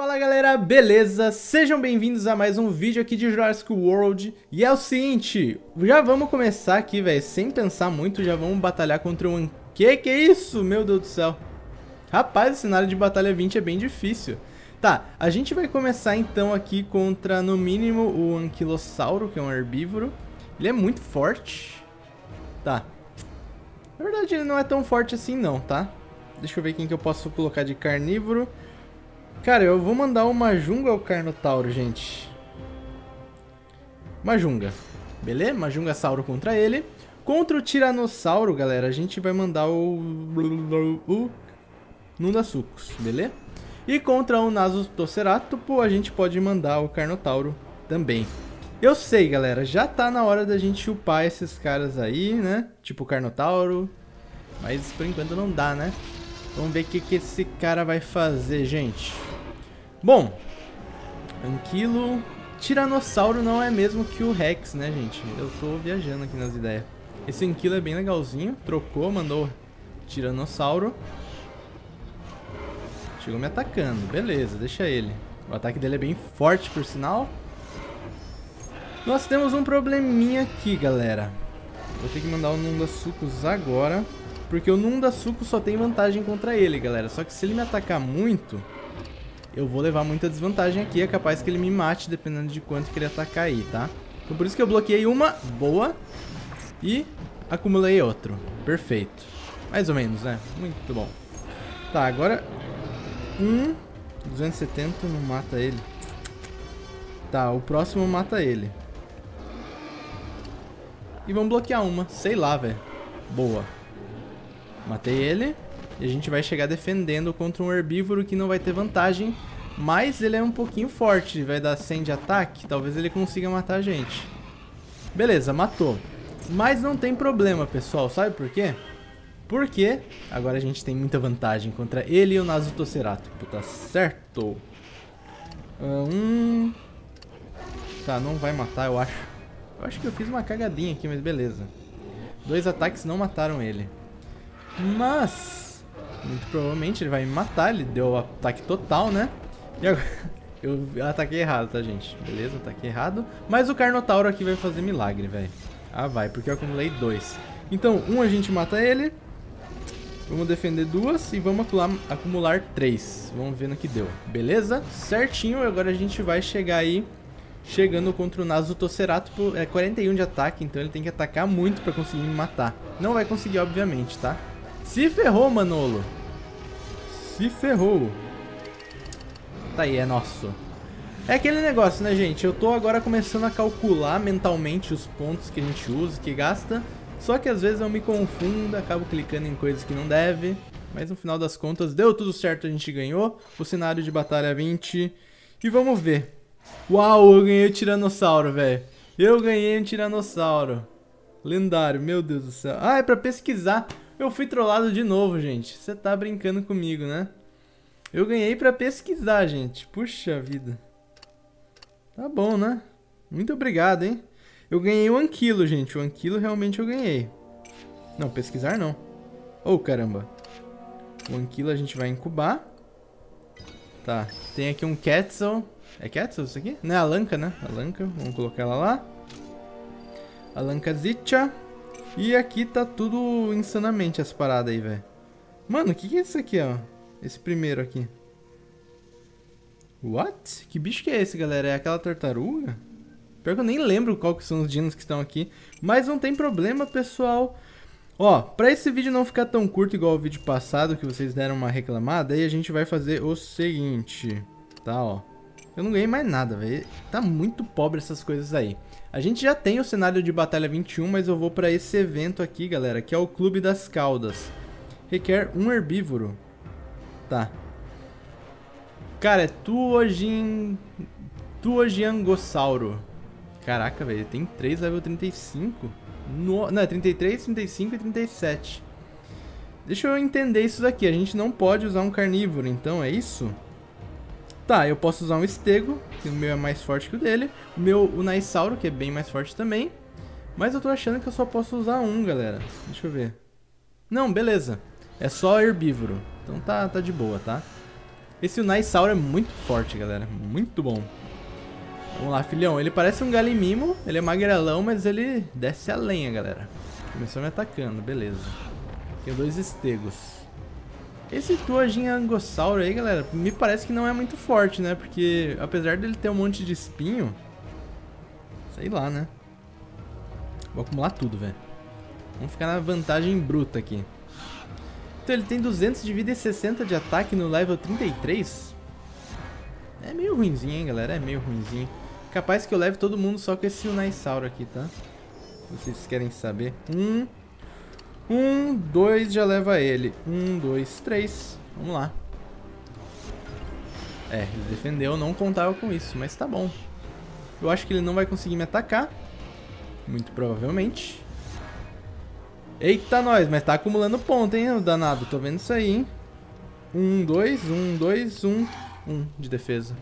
Fala galera, beleza? Sejam bem-vindos a mais um vídeo aqui de Jurassic World. E é o seguinte, já vamos começar aqui, velho, sem pensar muito, já vamos batalhar contra um... Que que é isso? Meu Deus do céu. Rapaz, o cenário de batalha 20 é bem difícil. Tá, a gente vai começar então aqui contra, no mínimo, o Anquilossauro, que é um herbívoro. Ele é muito forte. Tá. Na verdade ele não é tão forte assim não, tá? Deixa eu ver quem que eu posso colocar de carnívoro Cara, eu vou mandar o Majunga ao Carnotauro, gente. Majunga. Beleza? Majunga Sauro contra ele. Contra o Tiranossauro, galera, a gente vai mandar o... o Nundasucos, beleza? E contra o Nasotoceratopo, a gente pode mandar o Carnotauro também. Eu sei, galera, já tá na hora da gente upar esses caras aí, né? Tipo o Carnotauro. Mas por enquanto não dá, né? Vamos ver o que, que esse cara vai fazer, gente. Bom, Anquilo... Tiranossauro não é mesmo que o Rex, né, gente? Eu tô viajando aqui nas ideias. Esse Anquilo é bem legalzinho. Trocou, mandou Tiranossauro. Chegou me atacando. Beleza, deixa ele. O ataque dele é bem forte, por sinal. Nós temos um probleminha aqui, galera. Vou ter que mandar o Nundasucos agora. Porque o Nundasuco só tem vantagem contra ele, galera. Só que se ele me atacar muito, eu vou levar muita desvantagem aqui. É capaz que ele me mate, dependendo de quanto que ele atacar aí, tá? Então por isso que eu bloqueei uma boa e acumulei outro. Perfeito. Mais ou menos, né? Muito bom. Tá, agora... Um... 270 não mata ele. Tá, o próximo mata ele. E vamos bloquear uma. Sei lá, velho. Boa. Matei ele. E a gente vai chegar defendendo contra um herbívoro que não vai ter vantagem. Mas ele é um pouquinho forte. Vai dar 100 de ataque. Talvez ele consiga matar a gente. Beleza, matou. Mas não tem problema, pessoal. Sabe por quê? Porque agora a gente tem muita vantagem contra ele e o Nasutocerato. Tá certo. Um... Tá, não vai matar, eu acho. Eu acho que eu fiz uma cagadinha aqui, mas beleza. Dois ataques não mataram ele. Mas, muito provavelmente ele vai me matar. Ele deu o ataque total, né? E agora, eu ataquei errado, tá, gente? Beleza, ataquei errado. Mas o Carnotauro aqui vai fazer milagre, velho. Ah, vai, porque eu acumulei dois. Então, um a gente mata ele. Vamos defender duas e vamos acumular, acumular três. Vamos ver no que deu. Beleza? Certinho. Agora a gente vai chegar aí chegando contra o Nasutocerato. É 41 de ataque, então ele tem que atacar muito pra conseguir me matar. Não vai conseguir, obviamente, tá? Se ferrou, Manolo. Se ferrou. Tá aí, é nosso. É aquele negócio, né, gente? Eu tô agora começando a calcular mentalmente os pontos que a gente usa, que gasta. Só que às vezes eu me confundo, acabo clicando em coisas que não deve. Mas no final das contas, deu tudo certo, a gente ganhou. O cenário de batalha 20. E vamos ver. Uau, eu ganhei o Tiranossauro, velho. Eu ganhei um Tiranossauro. Lendário, meu Deus do céu. Ah, é pra pesquisar. Eu fui trollado de novo, gente. Você tá brincando comigo, né? Eu ganhei pra pesquisar, gente. Puxa vida. Tá bom, né? Muito obrigado, hein? Eu ganhei o Anquilo, gente. O Anquilo realmente eu ganhei. Não, pesquisar não. Oh, caramba. O Anquilo a gente vai incubar. Tá. Tem aqui um Quetzal. É Quetzal isso aqui? Não é a Lanka, né? A Lanka. Vamos colocar ela lá. A Lanka Zicha. E aqui tá tudo insanamente as paradas aí, velho. Mano, o que, que é isso aqui, ó? Esse primeiro aqui. What? Que bicho que é esse, galera? É aquela tartaruga? Pior que eu nem lembro qual que são os dinos que estão aqui. Mas não tem problema, pessoal. Ó, pra esse vídeo não ficar tão curto igual o vídeo passado, que vocês deram uma reclamada, aí a gente vai fazer o seguinte. Tá, ó. Eu não ganhei mais nada, velho. Tá muito pobre essas coisas aí. A gente já tem o cenário de Batalha 21, mas eu vou para esse evento aqui, galera, que é o Clube das Caudas. Requer um herbívoro. Tá. Cara, é Tuojin... Tuojiangossauro. Caraca, velho, tem 3 level 35. No... Não, é 33, 35 e 37. Deixa eu entender isso daqui. A gente não pode usar um carnívoro, então é isso? Tá, eu posso usar um estego, que o meu é mais forte que o dele. O meu, o Naisauro, que é bem mais forte também. Mas eu tô achando que eu só posso usar um, galera. Deixa eu ver. Não, beleza. É só herbívoro. Então tá, tá de boa, tá? Esse Unaisaur é muito forte, galera. Muito bom. Vamos lá, filhão. Ele parece um galimimo. Ele é magrelão, mas ele desce a lenha, galera. Começou me atacando, beleza. Tem dois estegos. Esse Tuajin Angossauro aí, galera, me parece que não é muito forte, né? Porque apesar dele ter um monte de espinho... Sei lá, né? Vou acumular tudo, velho. Vamos ficar na vantagem bruta aqui. Então ele tem 200 de vida e 60 de ataque no level 33. É meio ruimzinho, hein, galera? É meio ruimzinho. Capaz que eu leve todo mundo só com esse Unaisauro aqui, tá? Vocês querem saber. Um, um, dois, já leva ele. Um, dois, três. Vamos lá. É, ele defendeu, não contava com isso, mas tá bom. Eu acho que ele não vai conseguir me atacar. Muito provavelmente. Eita, nós, mas tá acumulando ponto, hein, danado. Tô vendo isso aí, hein. Um, dois, um, dois, um. Um de defesa.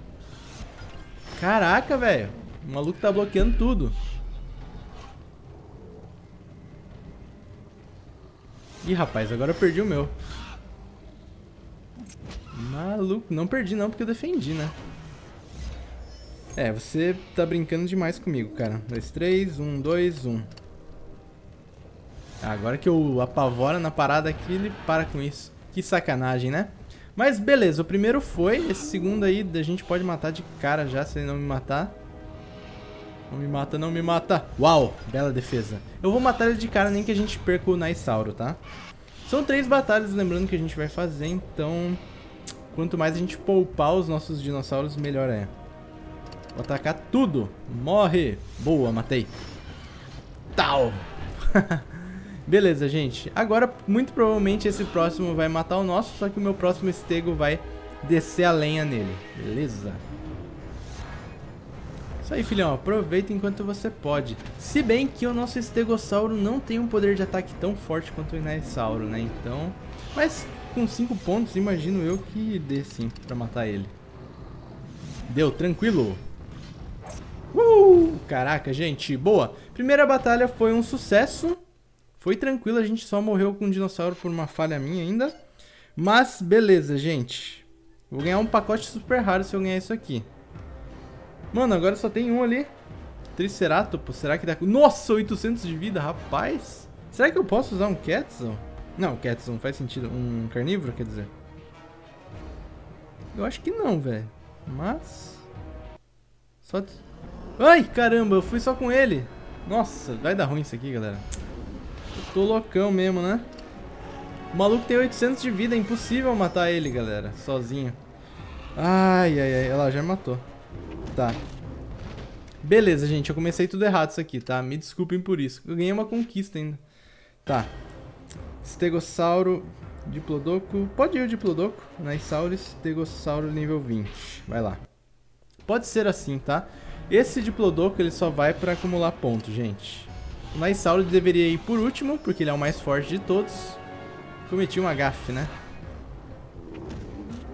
Caraca, velho. O maluco tá bloqueando tudo. Ih, rapaz, agora eu perdi o meu. Maluco. Não perdi não, porque eu defendi, né? É, você tá brincando demais comigo, cara. 2, 3, 1, 2, 1. Agora que eu apavoro na parada aqui, ele para com isso. Que sacanagem, né? Mas beleza, o primeiro foi. Esse segundo aí a gente pode matar de cara já, se ele não me matar. Não me mata, não me mata. Uau, bela defesa. Eu vou matar ele de cara, nem que a gente perca o Naisauro, tá? São três batalhas, lembrando que a gente vai fazer, então... Quanto mais a gente poupar os nossos dinossauros, melhor é. Vou atacar tudo. Morre. Boa, matei. Tal. Beleza, gente. Agora, muito provavelmente, esse próximo vai matar o nosso, só que o meu próximo estego vai descer a lenha nele. Beleza? Isso aí, filhão. Aproveita enquanto você pode. Se bem que o nosso estegossauro não tem um poder de ataque tão forte quanto o Inaisauro, né? Então... Mas com 5 pontos, imagino eu que dê sim pra matar ele. Deu, tranquilo. Uh, caraca, gente, boa. Primeira batalha foi um sucesso. Foi tranquilo, a gente só morreu com um dinossauro por uma falha minha ainda. Mas, beleza, gente. Vou ganhar um pacote super raro se eu ganhar isso aqui. Mano, agora só tem um ali. Triceratops, será que dá... Nossa, 800 de vida, rapaz. Será que eu posso usar um Quetzal? Não, Quetzal não faz sentido. Um carnívoro, quer dizer. Eu acho que não, velho. Mas... Só... Ai, caramba, eu fui só com ele. Nossa, vai dar ruim isso aqui, galera. Eu tô loucão mesmo, né? O maluco tem 800 de vida, é impossível matar ele, galera, sozinho. Ai, ai, ai, ela já matou. Tá. Beleza, gente, eu comecei tudo errado isso aqui, tá? Me desculpem por isso. Eu ganhei uma conquista ainda. Tá. Estegossauro, Diplodoco. Pode ir o Diplodoco. Naisauris, Estegossauro nível 20. Vai lá. Pode ser assim, tá? Esse Diplodocus ele só vai pra acumular pontos, gente. O Nisauro deveria ir por último, porque ele é o mais forte de todos. Cometi uma gafe, né?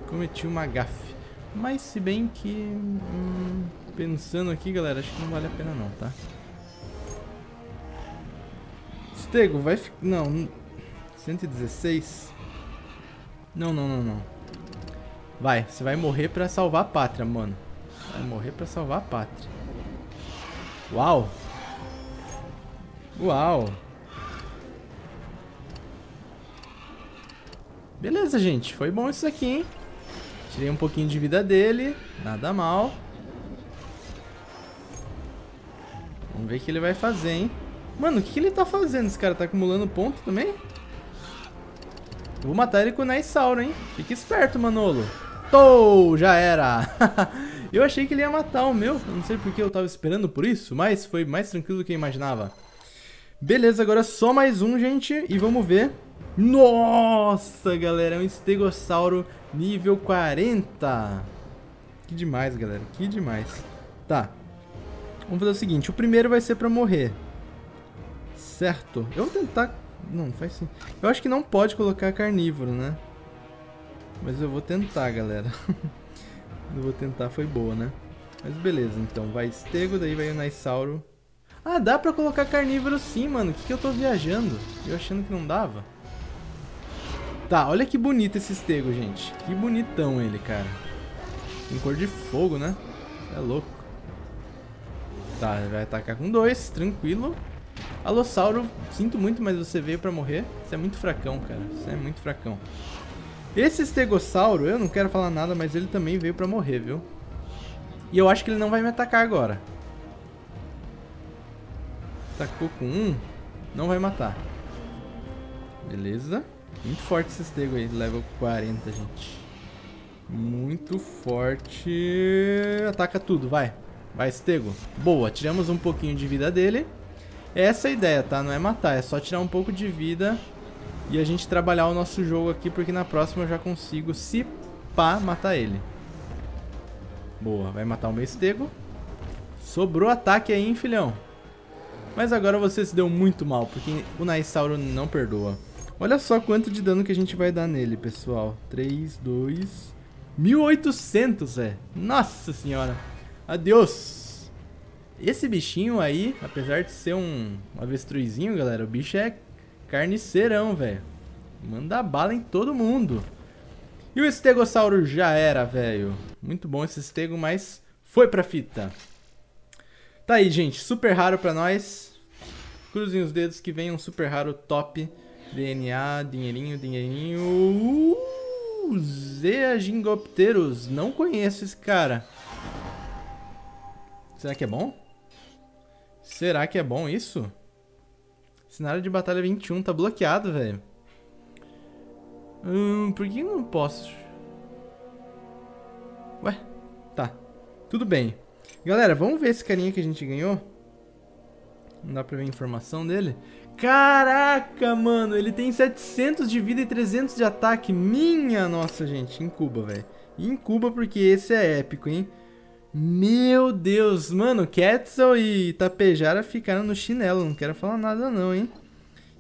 Cometi uma gafe. Mas se bem que... Hum, pensando aqui, galera, acho que não vale a pena não, tá? Stego, vai ficar... Não, 116? Não, não, não, não. Vai, você vai morrer pra salvar a pátria, mano. Vai morrer pra salvar a pátria. Uau! Uau! Beleza, gente. Foi bom isso aqui, hein? Tirei um pouquinho de vida dele. Nada mal. Vamos ver o que ele vai fazer, hein? Mano, o que, ele tá fazendo? Esse cara tá acumulando ponto também? Eu vou matar ele com o Naisauro, hein? Fique esperto, Manolo. Tô! Já era! Eu achei que ele ia matar o meu. Eu não sei porque eu tava esperando por isso, mas foi mais tranquilo do que eu imaginava. Beleza, agora só mais um, gente. E vamos ver. Nossa, galera, é um estegossauro nível 40. Que demais, galera. Que demais. Tá. Vamos fazer o seguinte. O primeiro vai ser pra morrer. Certo. Eu vou tentar... Não, faz sim. Eu acho que não pode colocar carnívoro, né? Mas eu vou tentar, galera. Eu vou tentar, foi boa, né? Mas beleza, então vai estego, daí vai o Naisauro. Ah, dá pra colocar carnívoro sim, mano. O que, que eu tô viajando? Eu achando que não dava. Tá, olha que bonito esse estego, gente. Que bonitão ele, cara. Tem cor de fogo, né? É louco. Tá, vai atacar com dois, tranquilo. Alossauro, sinto muito, mas você veio pra morrer. Você é muito fracão, cara. Você é muito fracão. Esse estegossauro, eu não quero falar nada, mas ele também veio pra morrer, viu? E eu acho que ele não vai me atacar agora. Atacou com um, não vai matar. Beleza. Muito forte esse estego aí, level 40, gente. Muito forte. Ataca tudo, vai. Vai, estego. Boa, tiramos um pouquinho de vida dele. Essa é a ideia, tá? Não é matar, é só tirar um pouco de vida e a gente trabalhar o nosso jogo aqui, porque na próxima eu já consigo, se pá, matar ele. Boa, vai matar o meu estego. Sobrou ataque aí, hein, filhão? Mas agora você se deu muito mal, porque o Naisauro não perdoa. Olha só quanto de dano que a gente vai dar nele, pessoal. 3, 2... 1800, é. Nossa senhora. Adeus. Esse bichinho aí, apesar de ser um avestruzinho, galera, o bicho é carniceirão, velho. Manda bala em todo mundo. E o estegossauro já era, velho. Muito bom esse estego, mas foi pra fita. Tá aí, gente. Super raro pra nós. Cruzem os dedos que vem um super raro top. DNA, dinheirinho, dinheirinho. Uh, Zeagingopterus. Não conheço esse cara. Será que é bom? Será que é bom isso? Cenário de batalha 21 tá bloqueado, velho. Hum, por que eu não posso? Ué, tá. Tudo bem. Galera, vamos ver esse carinha que a gente ganhou? Não dá pra ver a informação dele? Caraca, mano, ele tem 700 de vida e 300 de ataque. Minha nossa, gente, em Cuba, velho. Em Cuba, porque esse é épico, hein? Meu Deus, mano, Quetzal e Tapejara ficaram no chinelo, não quero falar nada não, hein?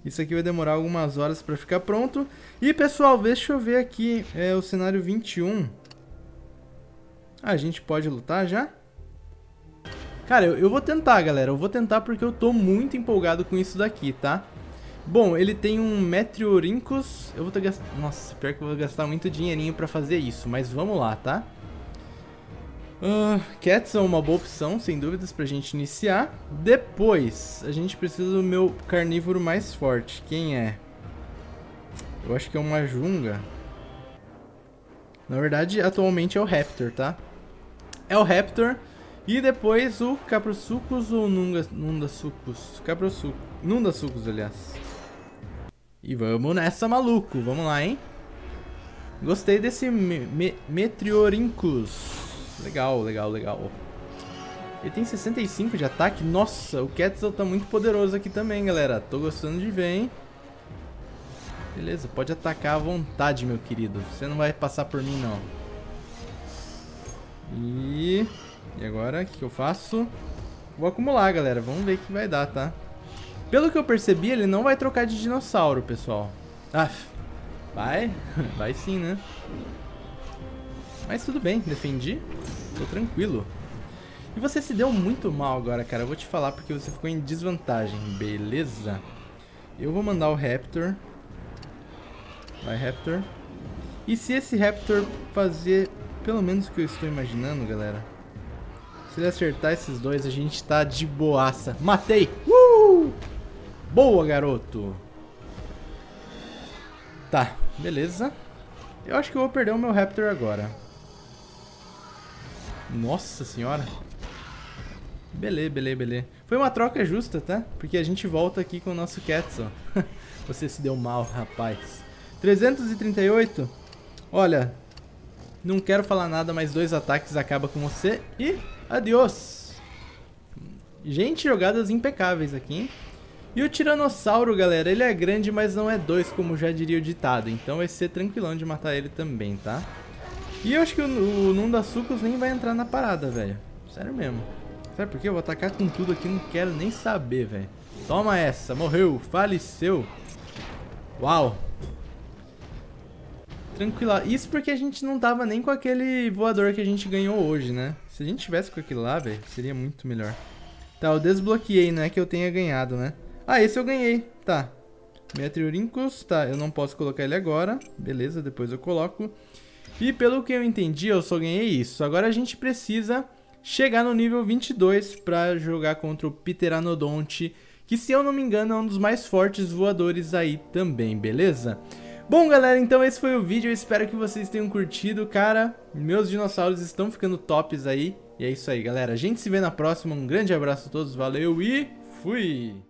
Isso aqui vai demorar algumas horas pra ficar pronto. E, pessoal, deixa eu ver aqui é, o cenário 21. Ah, a gente pode lutar já? Cara, eu, eu vou tentar, galera. Eu vou tentar porque eu tô muito empolgado com isso daqui, tá? Bom, ele tem um Meteorincus. Eu vou ter gastado... Nossa, pior que eu vou gastar muito dinheirinho pra fazer isso. Mas vamos lá, tá? Uh, Cats é uma boa opção, sem dúvidas, pra gente iniciar. Depois, a gente precisa do meu carnívoro mais forte. Quem é? Eu acho que é uma Junga. Na verdade, atualmente é o Raptor, tá? É o Raptor. E depois o Caprosucus ou Nunga, Nundasucus? Caprosucus. Nundasucus, aliás. E vamos nessa, maluco. Vamos lá, hein? Gostei desse me me Metriorincus. Legal, legal, legal. Ele tem 65 de ataque. Nossa, o Quetzal tá muito poderoso aqui também, galera. Tô gostando de ver, hein? Beleza, pode atacar à vontade, meu querido. Você não vai passar por mim, não. E... E agora, o que, eu faço? Vou acumular, galera. Vamos ver o que vai dar, tá? Pelo que eu percebi, ele não vai trocar de dinossauro, pessoal. Ah, vai? vai sim, né? Mas tudo bem, defendi. Tô tranquilo. E você se deu muito mal agora, cara. Eu vou te falar porque você ficou em desvantagem, beleza? Eu vou mandar o Raptor. Vai, Raptor. E se esse Raptor fazer pelo menos o que eu estou imaginando, galera? Se ele acertar esses dois, a gente tá de boaça. Matei! Uh! Boa, garoto! Tá, beleza. Eu acho que eu vou perder o meu Raptor agora. Nossa senhora. Beleza, beleza, beleza. Foi uma troca justa, tá? Porque a gente volta aqui com o nosso Quetzal. Você se deu mal, rapaz. 338. Olha, não quero falar nada, mas dois ataques acaba com você. E adiós. Gente, jogadas impecáveis aqui? E o Tiranossauro, galera, ele é grande, mas não é dois, como já diria o ditado. Então vai ser tranquilão de matar ele também, tá? E eu acho que o, o Nundasucos nem vai entrar na parada, velho. Sério mesmo. Sabe por quê? Eu vou atacar com tudo aqui, não quero nem saber, velho. Toma essa, morreu, faleceu. Uau. Tranquila. Isso porque a gente não tava nem com aquele voador que a gente ganhou hoje, né? Se a gente tivesse com aquilo lá, velho, seria muito melhor. Tá, eu desbloqueei, não é que eu tenha ganhado, né? Ah, esse eu ganhei. Tá. Metriorhynchus, tá, eu não posso colocar ele agora. Beleza, depois eu coloco. E pelo que eu entendi, eu só ganhei isso. Agora a gente precisa chegar no nível 22 para jogar contra o Pteranodonte, que se eu não me engano é um dos mais fortes voadores aí também, beleza? Bom, galera, então esse foi o vídeo, eu espero que vocês tenham curtido, cara. Meus dinossauros estão ficando tops aí. E é isso aí, galera. A gente se vê na próxima. Um grande abraço a todos, valeu e fui!